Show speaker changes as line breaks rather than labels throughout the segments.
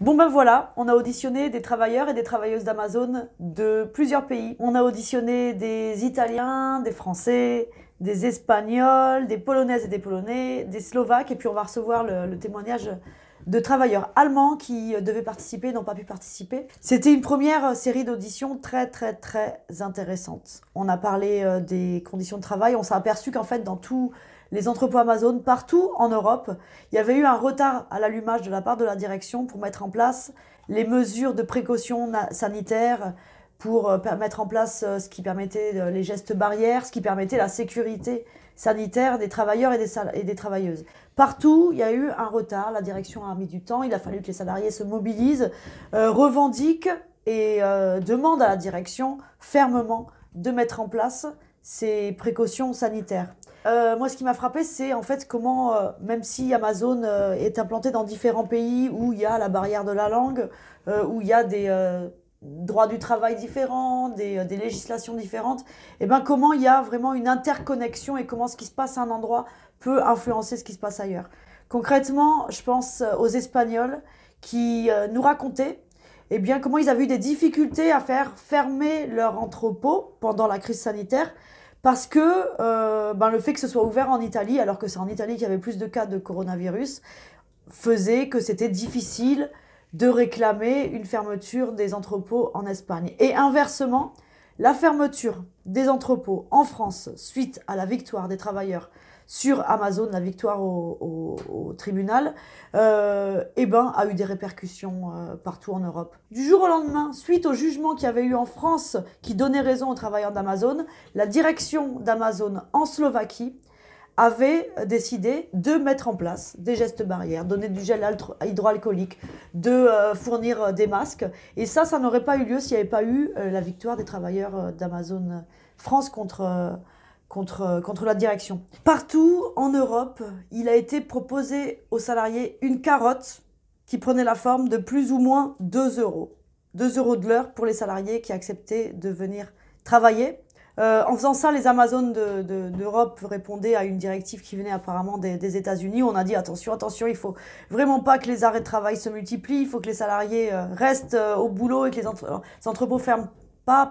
Bon ben voilà, on a auditionné des travailleurs et des travailleuses d'Amazon de plusieurs pays. On a auditionné des Italiens, des Français, des Espagnols, des Polonaises et des Polonais, des Slovaques, et puis on va recevoir le, témoignage de travailleurs allemands qui devaient participer, n'ont pas pu participer. C'était une première série d'auditions très très très intéressante. On a parlé euh, des conditions de travail, on s'est aperçu qu'en fait dans tous les entrepôts Amazon, partout en Europe, il y avait eu un retard à l'allumage de la part de la direction pour mettre en place les mesures de précaution sanitaire pour euh, mettre en place euh, ce qui permettait euh, les gestes barrières, ce qui permettait la sécurité sanitaire des travailleurs et des, et des travailleuses. Partout, il y a eu un retard, la direction a mis du temps, il a fallu que les salariés se mobilisent, revendiquent et demandent à la direction fermement de mettre en place ces précautions sanitaires. moi, ce qui m'a frappé, c'est en fait comment, même si Amazon est implanté dans différents pays où il y a la barrière de la langue, où il y a des droits du travail différents, des, euh, législations différentes, et eh ben comment il y a vraiment une interconnexion et comment ce qui se passe à un endroit peut influencer ce qui se passe ailleurs. Concrètement, je pense euh, aux Espagnols qui euh, nous racontaient eh bien, comment ils avaient eu des difficultés à faire fermer leur entrepôt pendant la crise sanitaire parce que ben, le fait que ce soit ouvert en Italie, alors que c'est en Italie qu'il y avait plus de cas de coronavirus, faisait que c'était difficile de réclamer une fermeture des entrepôts en Espagne. Et inversement, la fermeture des entrepôts en France suite à la victoire des travailleurs sur Amazon, la victoire au, tribunal, euh, eh ben, a eu des répercussions euh, partout en Europe. Du jour au lendemain, suite au jugement qu'il y avait eu en France qui donnait raison aux travailleurs d'Amazon, la direction d'Amazon en Slovaquie avait décidé de mettre en place des gestes barrières, donner du gel hydroalcoolique, de euh, fournir des masques. Et ça, ça n'aurait pas eu lieu s'il n'y avait pas eu la victoire des travailleurs d'Amazon France contre, contre, contre la direction. Partout en Europe, il a été proposé aux salariés une carotte qui prenait la forme de plus ou moins 2 euros. 2 euros de l'heure pour les salariés qui acceptaient de venir travailler euh, en faisant ça, les Amazones d'Europe répondaient à une directive qui venait apparemment des, États-Unis. On a dit attention, attention, il faut vraiment pas que les arrêts de travail se multiplient. Il faut que les salariés euh, restent euh, au boulot et que les, entrepôts ferment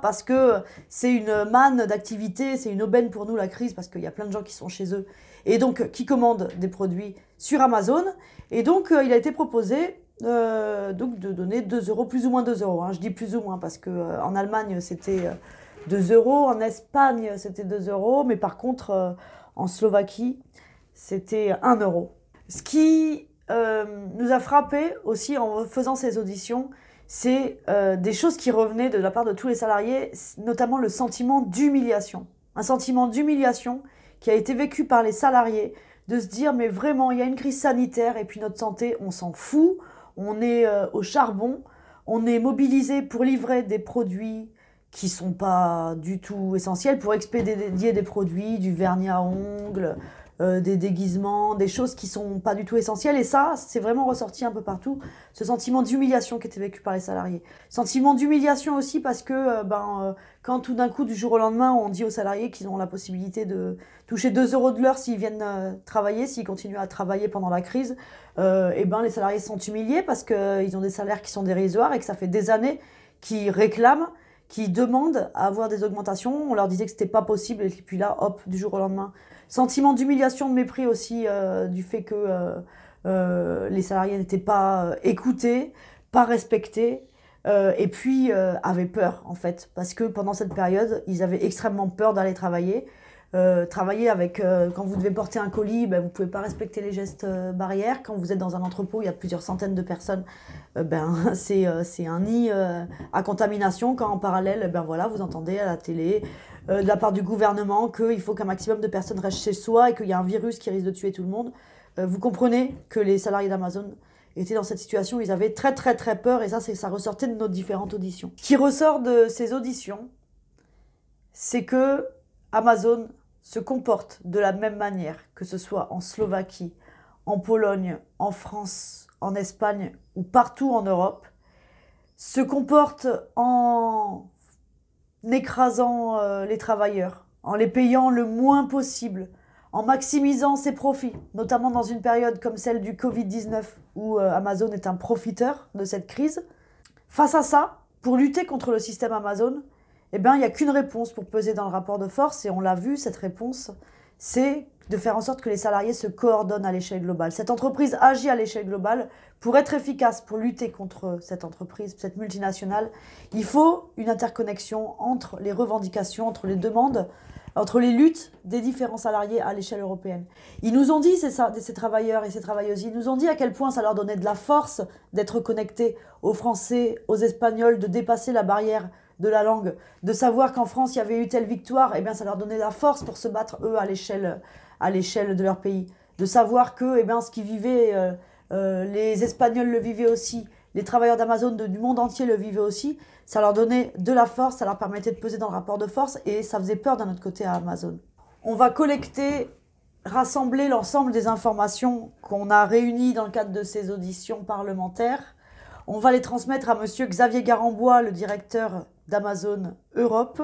parce que c'est une manne d'activité, c'est une aubaine pour nous la crise parce qu'il y a plein de gens qui sont chez eux et donc qui commandent des produits sur Amazon. Et donc il a été proposé donc de donner 2 euros, plus ou moins 2 euros. Hein. Je dis plus ou moins parce que en Allemagne c'était 2 euros. En Espagne, c'était 2 euros. Mais par contre, euh, en Slovaquie, c'était 1 euro. Ce qui euh, nous a frappé aussi en faisant ces auditions, c'est euh, des choses qui revenaient de la part de tous les salariés, notamment le sentiment d'humiliation. Un sentiment d'humiliation qui a été vécu par les salariés, de se dire mais vraiment il y a une crise sanitaire et puis notre santé on s'en fout, on est au charbon, on est mobilisé pour livrer des produits qui sont pas du tout essentiels pour expédier des produits, du vernis à ongles, euh, des déguisements, des choses qui sont pas du tout essentielles. Et ça, c'est vraiment ressorti un peu partout, ce sentiment d'humiliation qui était vécu par les salariés. Sentiment d'humiliation aussi parce que euh, ben, euh, quand tout d'un coup, du jour au lendemain, on dit aux salariés qu'ils ont la possibilité de toucher 2 euros de l'heure s'ils viennent travailler, s'ils continuent à travailler pendant la crise, et ben, les salariés sont humiliés parce qu'ils ont des salaires qui sont dérisoires et que ça fait des années qu'ils réclament qui demandent à avoir des augmentations. On leur disait que c'était pas possible et puis là, hop, du jour au lendemain. Sentiment d'humiliation, de mépris aussi euh, du fait que euh, euh, les salariés n'étaient pas écoutés, pas respectés. et puis avaient peur en fait parce que pendant cette période ils avaient extrêmement peur d'aller travailler euh, travailler avec, euh, quand vous devez porter un colis, ben, vous pouvez pas respecter les gestes euh, barrières. Quand vous êtes dans un entrepôt, il y a plusieurs centaines de personnes, ben, c'est, un nid à contamination. Quand en parallèle, ben, voilà, vous entendez à la télé, de la part du gouvernement, qu'il faut qu'un maximum de personnes restent chez soi et qu'il y a un virus qui risque de tuer tout le monde. vous comprenez que les salariés d'Amazon étaient dans cette situation, ils avaient très très très peur et ça, ça ressortait de nos différentes auditions. Ce qui ressort de ces auditions, c'est que Amazon se comporte de la même manière, que ce soit en Slovaquie, en Pologne, en France, en Espagne ou partout en Europe, se comporte en écrasant euh, les travailleurs, en les payant le moins possible, en maximisant ses profits, notamment dans une période comme celle du Covid-19 où euh, Amazon est un profiteur de cette crise. Face à ça, pour lutter contre le système Amazon, eh bien, il n'y a qu'une réponse pour peser dans le rapport de force, et on l'a vu, cette réponse, c'est de faire en sorte que les salariés se coordonnent à l'échelle globale. Cette entreprise agit à l'échelle globale. Pour être efficace, pour lutter contre cette entreprise, cette multinationale, il faut une interconnexion entre les revendications, entre les demandes, entre les luttes des différents salariés à l'échelle européenne. Ils nous ont dit, ces, ces, travailleurs et ces travailleuses, ils nous ont dit à quel point ça leur donnait de la force d'être connectés aux Français, aux Espagnols, de dépasser la barrière de la langue, de savoir qu'en France il y avait eu telle victoire, eh bien ça leur donnait la force pour se battre eux à l'échelle à l'échelle de leur pays, de savoir que eh bien ce qu'ils vivaient, euh, euh, les Espagnols le vivaient aussi, les travailleurs d'Amazon du monde entier le vivaient aussi, ça leur donnait de la force, ça leur permettait de peser dans le rapport de force et ça faisait peur d'un autre côté à Amazon. On va collecter, rassembler l'ensemble des informations qu'on a réunies dans le cadre de ces auditions parlementaires. On va les transmettre à monsieur Xavier Garambois, le directeur d'Amazon Europe.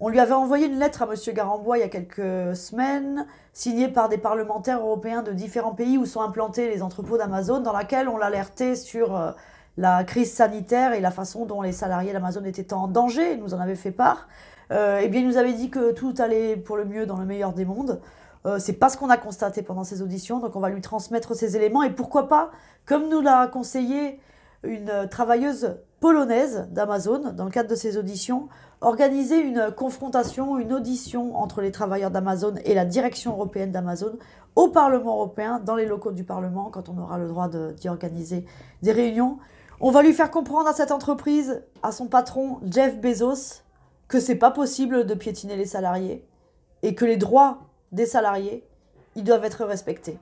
On lui avait envoyé une lettre à M. Garambois il y a quelques semaines, signée par des parlementaires européens de différents pays où sont implantés les entrepôts d'Amazon, dans laquelle on l'alertait sur euh, la crise sanitaire et la façon dont les salariés d'Amazon étaient en danger. Il nous en avait fait part. Euh, eh bien, il nous avait dit que tout allait pour le mieux dans le meilleur des mondes. Euh, c'est pas ce qu'on a constaté pendant ces auditions, donc on va lui transmettre ces éléments. Et pourquoi pas, comme nous l'a conseillé une travailleuse polonaise d'Amazon, dans le cadre de ces auditions, organiser une confrontation, une audition entre les travailleurs d'Amazon et la direction européenne d'Amazon au Parlement européen, dans les locaux du Parlement, quand on aura le droit d'y organiser des réunions. On va lui faire comprendre à cette entreprise, à son patron Jeff Bezos, que c'est pas possible de piétiner les salariés et que les droits des salariés, ils doivent être respectés.